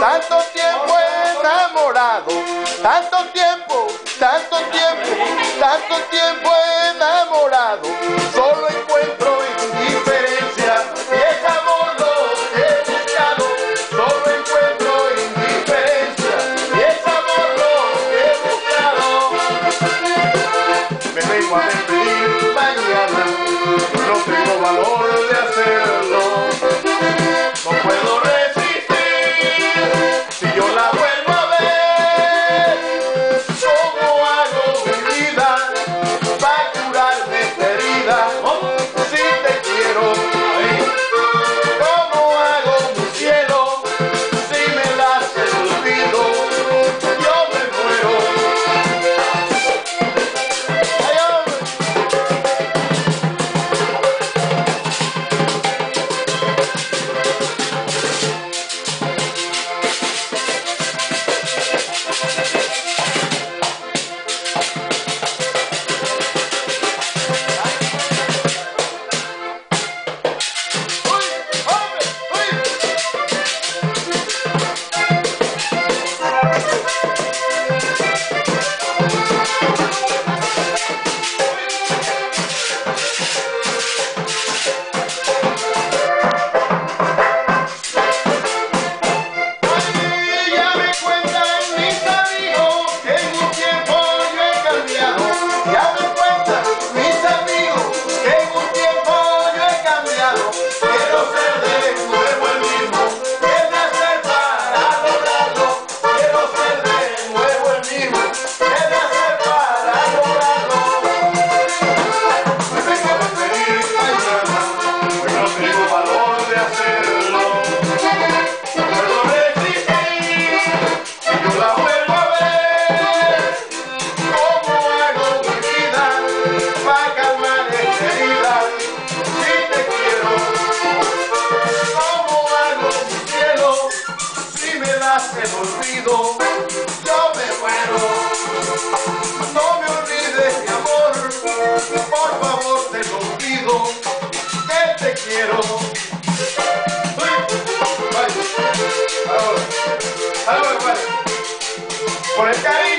tanto tiempo enamorado, tanto tiempo, tanto tiempo, tanto tiempo enamorado, solo encuentro indiferencia y es amor lo que he buscado, solo encuentro indiferencia y es amor lo que he buscado. Me vengo a más que el olvido, yo me muero. No me olvides mi amor, por favor te lo pido, que te quiero. Por el cariño.